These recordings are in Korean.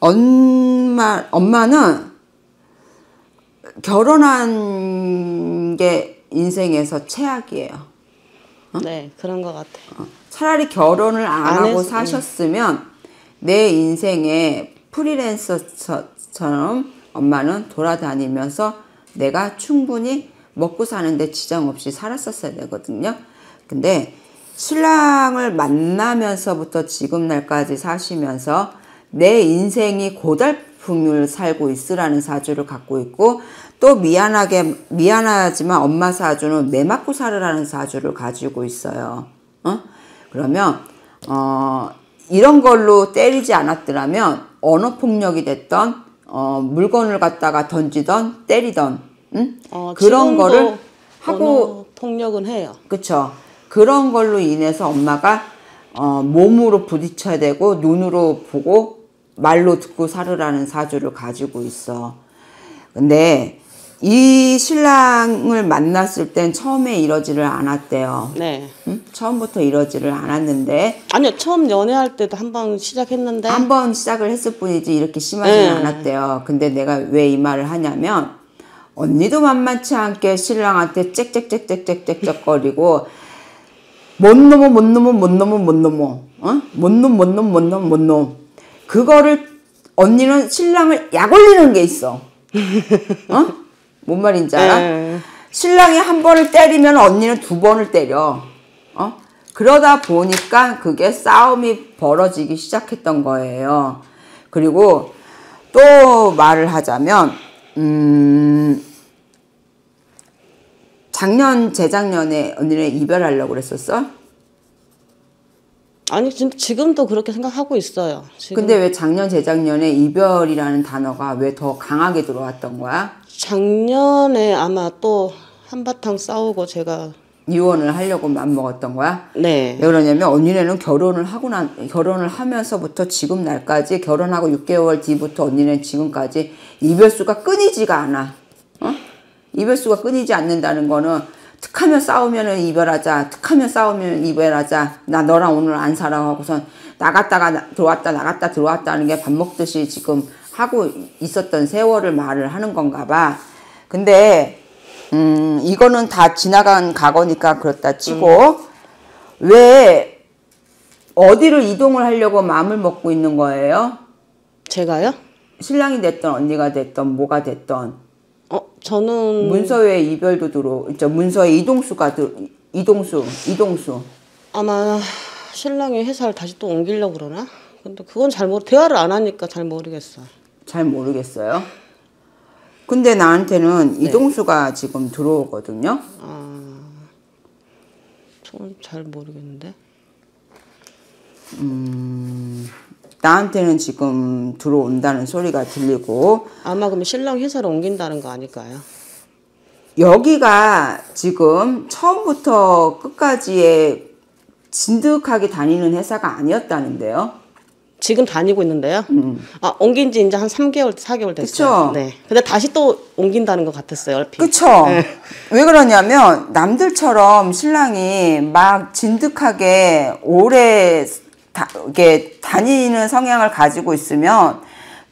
엄마 엄마는 결혼한 게 인생에서 최악이에요. 네, 그런 것 같아요. 차라리 결혼을 안, 안 하고 했- 사셨으면 내 인생에 프리랜서처럼 엄마는 돌아다니면서 내가 충분히 먹고 사는데 지장 없이 살았었어야 되거든요. 근데 신랑을 만나면서부터 지금 날까지 사시면서 내 인생이 고달픔을 살고 있으라는 사주를 갖고 있고 또 미안하게 미안하지만 엄마 사주는 매 맞고 살으라는 사주를 가지고 있어요. 어? 그러면 어 이런 걸로 때리지 않았더라면 언어 폭력이 됐던 어 물건을 갖다가 던지던 때리던 응? 어, 그런 거를 하고 폭력은 해요. 그쵸. 그런 걸로 인해서 엄마가 어, 몸으로 부딪혀야 되고 눈으로 보고 말로 듣고 살으라는 사주를 가지고 있어. 근데 이 신랑을 만났을 땐 처음에 이러지를 않았대요. 네. 응? 처음부터 이러지를 않았는데 아니요, 처음 연애할 때도 한 번 시작했는데 한 번 시작을 했을 뿐이지 이렇게 심하지는 네. 않았대요. 근데 내가 왜 이 말을 하냐면 언니도 만만치 않게 신랑한테 짹짹짹짹짹짹거리고 못 넘어 못 넘어 못 넘어 못 넘어 어? 못놈 못놈 못놈 못놈 그거를 언니는 신랑을 약 올리는 게 있어. 어? 뭔 말인지 알아? 네. 신랑이 한 번을 때리면 언니는 두 번을 때려. 어? 그러다 보니까 그게 싸움이 벌어지기 시작했던 거예요. 그리고 또 말을 하자면, 음, 작년, 재작년에 언니는 이별하려고 그랬었어? 아니 지금 지금도 그렇게 생각하고 있어요. 지금 근데 왜 작년, 재작년에 이별이라는 단어가 왜 더 강하게 들어왔던 거야? 작년에 아마 또 한바탕 싸우고 제가 이혼을 하려고 맘 먹었던 거야? 네. 왜 그러냐면 언니네는 결혼을 하고 난 결혼을 하면서부터 지금 날까지 결혼하고 6개월 뒤부터 언니는 지금까지 이별수가 끊이지가 않아. 어? 이별수가 끊이지 않는다는 거는 툭하면 싸우면은 이별하자. 툭하면 싸우면 이별하자. 나 너랑 오늘 안 살아 하고선 나갔다가 나- 들어왔다 나갔다 들어왔다 하는 게 밥 먹듯이 지금 하고 있었던 세월을 말을 하는 건가 봐. 근데 음, 이거는 다 지나간 과거니까 그렇다 치고, 왜, 어디를 이동을 하려고 마음을 먹고 있는 거예요? 제가요? 신랑이 됐던 언니가 됐던 뭐가 됐던 어 저는 문서에 이별도 들어 저 문서에 이동수가 들 이동수 이동수 아마 신랑이 회사를 다시 또 옮기려고 그러나? 근데 그건 잘 모르 대화를 안 하니까 잘 모르겠어. 잘 모르겠어요. 근데 나한테는 이동수가 지금 들어오거든요. 저는 잘 모르겠는데. 나한테는 지금 들어온다는 소리가 들리고 아마 그러면 신랑 회사를 옮긴다는 거 아닐까요? 여기가 지금 처음부터 끝까지의 진득하게 다니는 회사가 아니었다는데요. 지금 다니고 있는데요. 아 옮긴 지 이제 한 3개월, 4개월 됐어요. 음. 그쵸? 네. 근데 다시 또 옮긴다는 것 같았어요. 얼핏. 그쵸? 왜 그러냐면 남들처럼 신랑이 막 진득하게 오래 다, 이게 다니는 성향을 가지고 있으면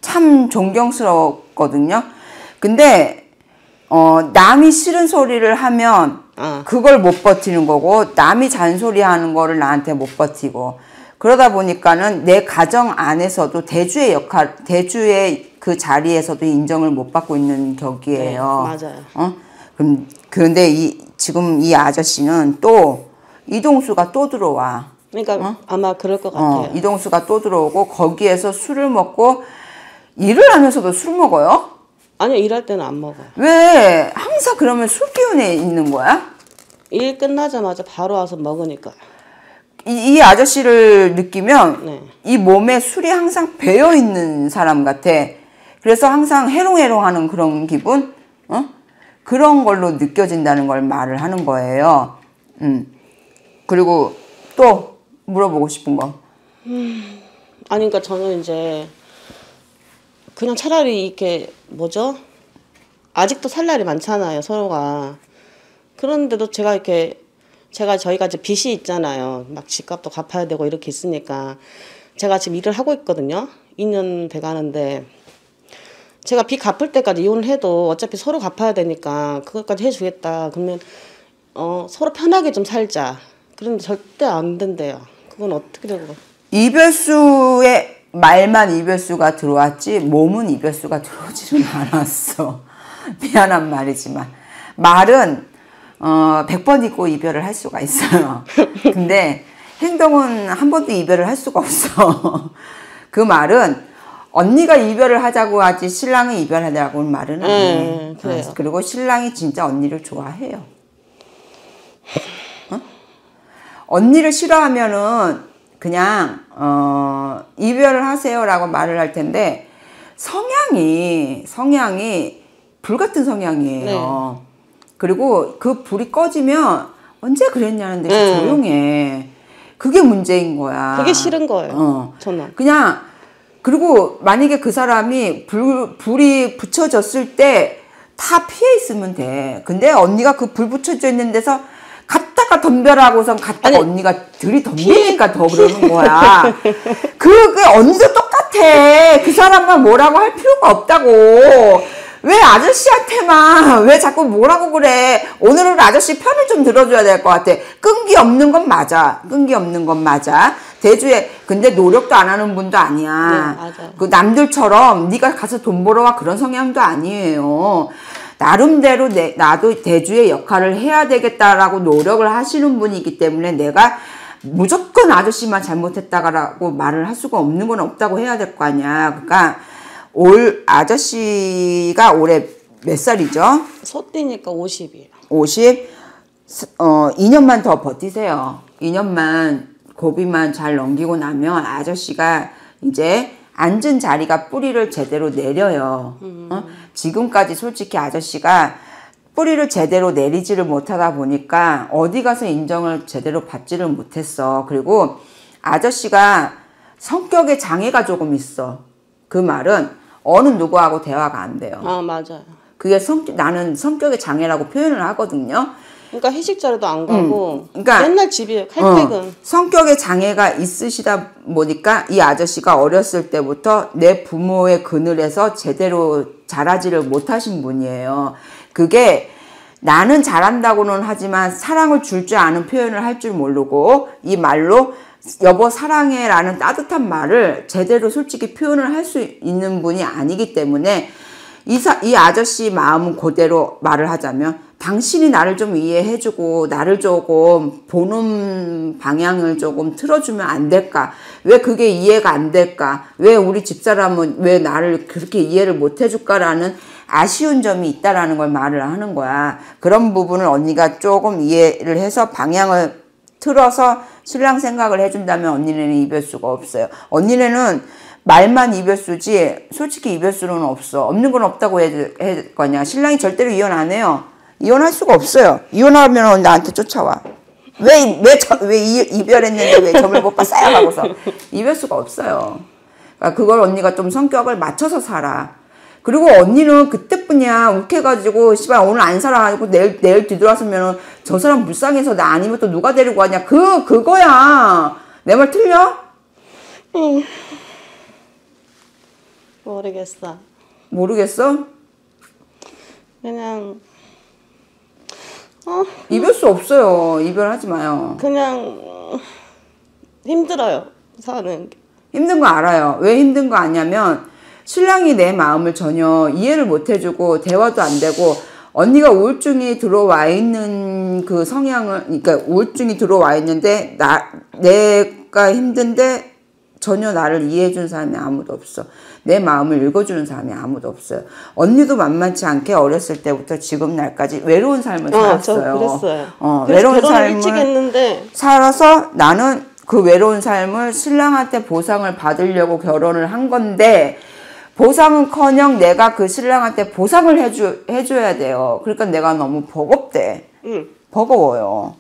참 존경스럽거든요. 근데 어, 남이 싫은 소리를 하면 아. 그걸 못 버티는 거고 남이 잔소리하는 거를 나한테 못 버티고 그러다 보니까는 내 가정 안에서도 대주의 역할 대주의 그 자리에서도 인정을 못 받고 있는 격이에요. 네, 맞아요. 어? 그럼 그런데 이 지금 이 아저씨는 또 이동수가 또 들어와. 그러니까 아마 그럴 것 같아요. 어, 이동수가 또 들어오고 거기에서 술을 먹고 일을 하면서도 술 먹어요? 아니요, 일할 때는 안 먹어요. 왜 항상 그러면 술 기운에 있는 거야? 일 끝나자마자 바로 와서 먹으니까. 이, 이 아저씨를 느끼면 네. 이 몸에 술이 항상 배어 있는 사람 같아. 그래서 항상 해롱해롱하는 그런 기분, 어? 그런 걸로 느껴진다는 걸 말을 하는 거예요. 음. 그리고 또 물어보고 싶은 거. 아니, 그러니까 저는 이제 그냥 차라리 이렇게 뭐죠? 아직도 살 날이 많잖아요, 서로가. 그런데도 제가 이렇게 제가 저희가 이제 빚이 있잖아요. 막 집값도 갚아야 되고 이렇게 있으니까 제가 지금 일을 하고 있거든요. 2년 돼 가는데 제가 빚 갚을 때까지 이혼을 해도 어차피 서로 갚아야 되니까 그것까지 해주겠다. 그러면 어 서로 편하게 좀 살자. 그런데 절대 안 된대요. 그건 어떻게 되고? 이별수의 말만 이별수가 들어왔지 몸은 이별수가 들어오지는 않았어. 미안한 말이지만 말은 어 100번 있고 이별을 할 수가 있어요. 근데 행동은 한 번도 이별을 할 수가 없어. 그 말은 언니가 이별을 하자고 하지 신랑이 이별하자고 는 말은 안 해. 음, 그래요. 어, 그리고 신랑이 진짜 언니를 좋아해요. 어? 언니를 싫어하면은 그냥 어, 이별을 하세요라고 말을 할 텐데 성향이 성향이 불 같은 성향이에요. 그리고 그 불이 꺼지면 언제 그랬냐는 듯이 음. 조용해. 그게 문제인 거야. 그게 싫은 거예요. 어. 저는. 그냥 그리고 만약에 그 사람이 불 불이 붙여졌을 때 다 피해 있으면 돼. 근데 언니가 그 불 붙여져 있는 데서 갔다가 덤벼라고선 갔다가 아니, 언니가 들이 덤비니까 더 그러는 거야. 그, 그 언니도 똑같아. 그 사람만 뭐라고 할 필요가 없다고. 왜 아저씨한테만 왜 자꾸 뭐라고 그래? 오늘은 아저씨 편을 좀 들어줘야 될 것 같아. 끈기 없는 건 맞아. 끈기 없는 건 맞아. 대주에 근데 노력도 안 하는 분도 아니야. 네. 그 남들처럼 네가 가서 돈 벌어 와 그런 성향도 아니에요. 나름대로 내, 나도 대주의 역할을 해야 되겠다라고 노력을 하시는 분이기 때문에 내가 무조건 아저씨만 잘못했다라고 말을 할 수가 없는 건 없다고 해야 될 거 아니야. 그러니까 올 아저씨가 올해 몇 살이죠? 소띠니까 50이에요. 50, 어, 2년만 더 버티세요. 2년만 고비만 잘 넘기고 나면 아저씨가 이제 앉은 자리가 뿌리를 제대로 내려요. 어? 지금까지 솔직히 아저씨가 뿌리를 제대로 내리지를 못하다 보니까 어디 가서 인정을 제대로 받지를 못했어. 그리고 아저씨가 성격에 장애가 조금 있어. 그 말은 어느 누구하고 대화가 안 돼요. 아 맞아요. 그게 성 나는 성격의 장애라고 표현을 하거든요. 그러니까 회식 자리도 안 가고 그러니까- 맨날 집에 칼퇴근. 어, 성격의 장애가 있으시다 보니까 이 아저씨가 어렸을 때부터 내 부모의 그늘에서 제대로 자라지를 못하신 분이에요. 그게 나는 잘한다고는 하지만 사랑을 줄 줄 아는 표현을 할 줄 모르고 이 말로 여보 사랑해 라는 따뜻한 말을 제대로 솔직히 표현을 할 수 있는 분이 아니기 때문에 이, 사, 이 아저씨 마음은 그대로 말을 하자면 당신이 나를 좀 이해해주고 나를 조금 보는 방향을 조금 틀어주면 안 될까? 왜 그게 이해가 안 될까? 왜 우리 집사람은 왜 나를 그렇게 이해를 못 해줄까라는 아쉬운 점이 있다라는 걸 말을 하는 거야. 그런 부분을 언니가 조금 이해를 해서 방향을 틀어서 신랑 생각을 해준다면 언니네는 이별수가 없어요. 언니네는 말만 이별수지 솔직히 이별수는 없어. 없는 건 없다고 해, 해 거냐. 신랑이 절대로 이혼 안 해요. 이혼할 수가 없어요. 이혼하면 나한테 쫓아와. 왜, 왜, 저, 왜 이, 이별했는데 왜 점을 못봐 쌓여가고서. 이별 수가 없어요. 그러니까 그걸 언니가 좀 성격을 맞춰서 살아. 그리고 언니는 그때뿐이야 욱해가지고 씨발 오늘 안 살아가지고 내일 내일 뒤돌아서면은 저 사람 불쌍해서 나 아니면 또 누가 데리고 가냐 그 그거야 내 말 틀려? 모르겠어. 모르겠어? 그냥 이별 수 없어요 이별하지 마요 그냥 힘들어요 사는 게. 힘든 거 알아요 왜 힘든 거 아냐면 신랑이 내 마음을 전혀 이해를 못 해주고 대화도 안 되고 언니가 우울증이 들어와 있는 그 성향을 그러니까 우울증이 들어와 있는데 나 내가 힘든데 전혀 나를 이해해 주는 사람이 아무도 없어. 내 마음을 읽어주는 사람이 아무도 없어요. 언니도 만만치 않게 어렸을 때부터 지금 날까지 외로운 삶을 어, 저 살았어요. 그랬어요. 어, 외로운 삶을 살아서 나는 그 외로운 삶을 신랑한테 보상을 받으려고 결혼을 한 건데 보상은커녕 내가 그 신랑한테 보상을 해주 해줘야 돼요. 그러니까 내가 너무 버겁대. 응. 버거워요.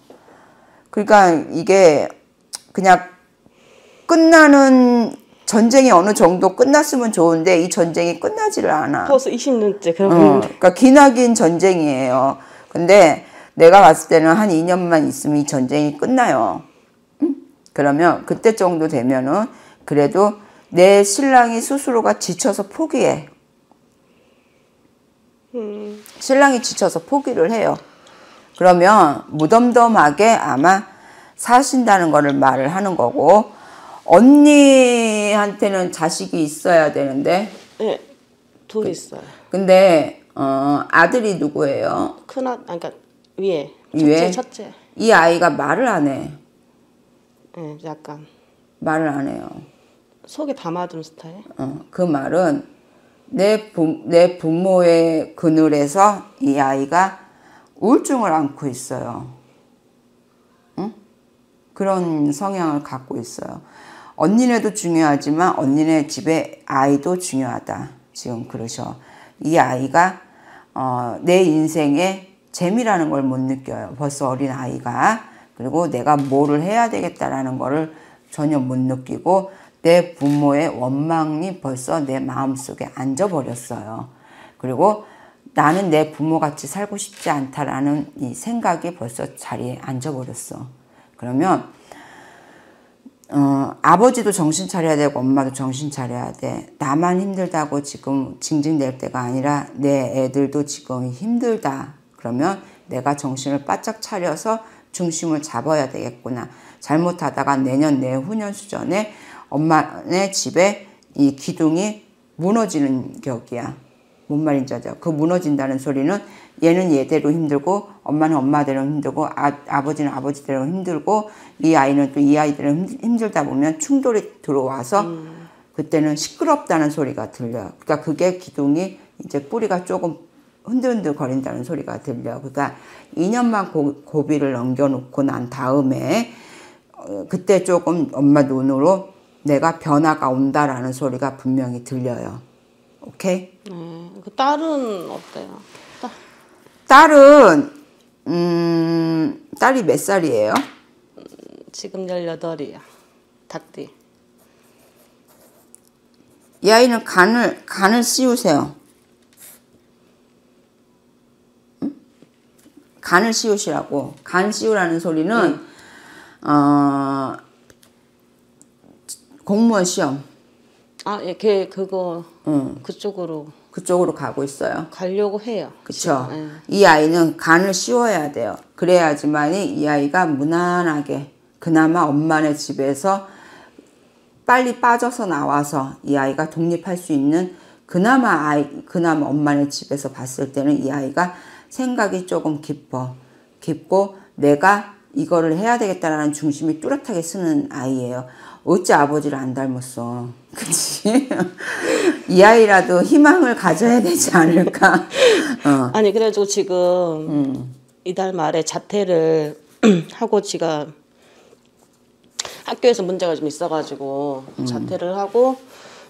그러니까 이게 그냥 끝나는 전쟁이 어느 정도 끝났으면 좋은데 이 전쟁이 끝나지를 않아. 벌써 20년째 그러고 어, 그러니까 기나긴 전쟁이에요. 근데 내가 봤을 때는 한 2년만 있으면 이 전쟁이 끝나요. 응? 그러면 그때 정도 되면은 그래도 내 신랑이 스스로가 지쳐서 포기해. 신랑이 지쳐서 포기를 해요. 그러면 무덤덤하게 아마 사신다는 거를 말을 하는 거고 언니한테는 자식이 있어야 되는데 네, 둘 있어요. 근데 어, 아들이 누구예요? 큰 아, 아, 그러니까 위에 위에? 첫째, 첫째. 이 아이가 말을 안 해. 네, 약간 말을 안 해요. 속에 담아둔 스타일. 어, 그 말은 내, 부, 내 부모의 그늘에서 이 아이가 우울증을 안고 있어요. 응? 그런 성향을 갖고 있어요. 언니네도 중요하지만 언니네 집에 아이도 중요하다. 지금 그러셔. 이 아이가 어, 내 인생에 재미라는 걸 못 느껴요. 벌써 어린 아이가. 그리고 내가 뭐를 해야 되겠다라는 거를 전혀 못 느끼고 내 부모의 원망이 벌써 내 마음속에 앉아버렸어요. 그리고 나는 내 부모같이 살고 싶지 않다라는 이 생각이 벌써 자리에 앉아버렸어. 그러면 어, 아버지도 정신 차려야 되고 엄마도 정신 차려야 돼. 나만 힘들다고 지금 징징댈 때가 아니라 내 애들도 지금 힘들다. 그러면 내가 정신을 바짝 차려서 중심을 잡아야 되겠구나. 잘못하다가 내년 내후년 수전에 엄마네 집에 이 기둥이 무너지는 격이야. 뭔 말인지 알죠? 그 무너진다는 소리는 얘는 얘대로 힘들고 엄마는 엄마대로 힘들고 아, 아버지는 아버지대로 힘들고 이 아이는 또 이 아이대로 힘들다 보면 충돌이 들어와서 음. 그때는 시끄럽다는 소리가 들려요. 그러니까 그게 기둥이 이제 뿌리가 조금 흔들흔들 거린다는 소리가 들려. 그러니까 2년만 고, 고비를 넘겨놓고 난 다음에 어, 그때 조금 엄마 눈으로 내가 변화가 온다라는 소리가 분명히 들려요. 오케이? 네. 그 딸은 어때요? 딸. 딸은 음, 딸이 몇 살이에요? 지금 18이야. 닭띠. 이 아이는 간을 간을 씌우세요. 응? 간을 씌우시라고. 간 씌우라는 소리는 응. 어, 공무원 시험. 아, 예, 걔 그거 응. 그쪽으로 그쪽으로 가고 있어요. 가려고 해요. 그렇죠. 네. 이 아이는 간을 씌워야 돼요. 그래야지만이 이 아이가 무난하게 그나마 엄마네 집에서 빨리 빠져서 나와서 이 아이가 독립할 수 있는 그나마 아이 그나마 엄마네 집에서 봤을 때는 이 아이가 생각이 조금 깊어 깊고 내가 이거를 해야 되겠다라는 중심이 뚜렷하게 쓰는 아이예요. 어찌 아버지를 안 닮았어. 그치? 이 아이라도 희망을 가져야 되지 않을까? 어. 아니, 그래가지고 지금 음. 이달 말에 자퇴를 하고 지가 학교에서 문제가 좀 있어가지고 음. 자퇴를 하고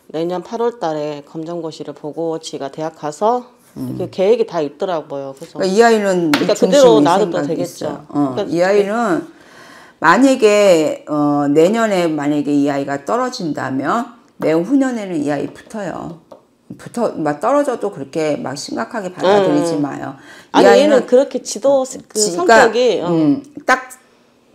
내년 8월 달에 검정고시를 보고 지가 대학 가서 음. 그 계획이 다 있더라고요. 그래서 그러니까 이 아이는 그러니까 그대로 놔둬도 되겠죠. 어, 그러니까 이 아이는 만약에 어, 내년에 만약에 이 아이가 떨어진다면 내후년에는 이 아이 붙어요. 붙어 막 떨어져도 그렇게 막 심각하게 받아들이지 음. 마요. 아니 얘는 그렇게 지도 그 성격이 어. 음, 딱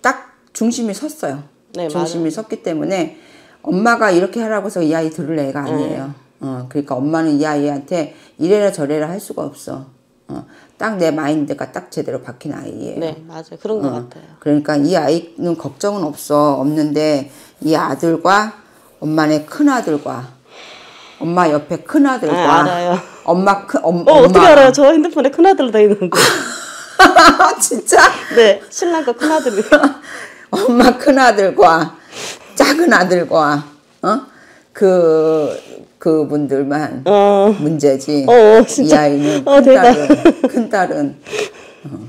딱 중심이 섰어요. 네, 중심이 맞아. 섰기 때문에 엄마가 이렇게 하라고 해서 이 아이 들을 애가 아니에요. 음. 어, 그러니까 엄마는 이 아이한테 이래라 저래라 할 수가 없어. 어, 딱내 마인드가 딱 제대로 박힌 아이예요. 네, 맞아요. 그런 것 어, 같아요. 그러니까 이 아이는 걱정은 없어. 없는데 이 아들과 엄마네 큰 아들과 엄마 옆에 큰 아들과 아, 알아요. 엄마 큰 엄, 어, 엄마. 어떻게 알아요? 저 핸드폰에 큰 아들 다 있는데. 진짜? 네, 신랑과 큰 아들이. 엄마 큰 아들과 작은 아들과 어 그 그분들만 어. 문제지. 어, 어이 아이는 어, 큰 딸은 큰 딸은 어,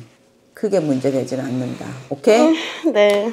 크게 문제 되지는 않는다. 오케이? 네.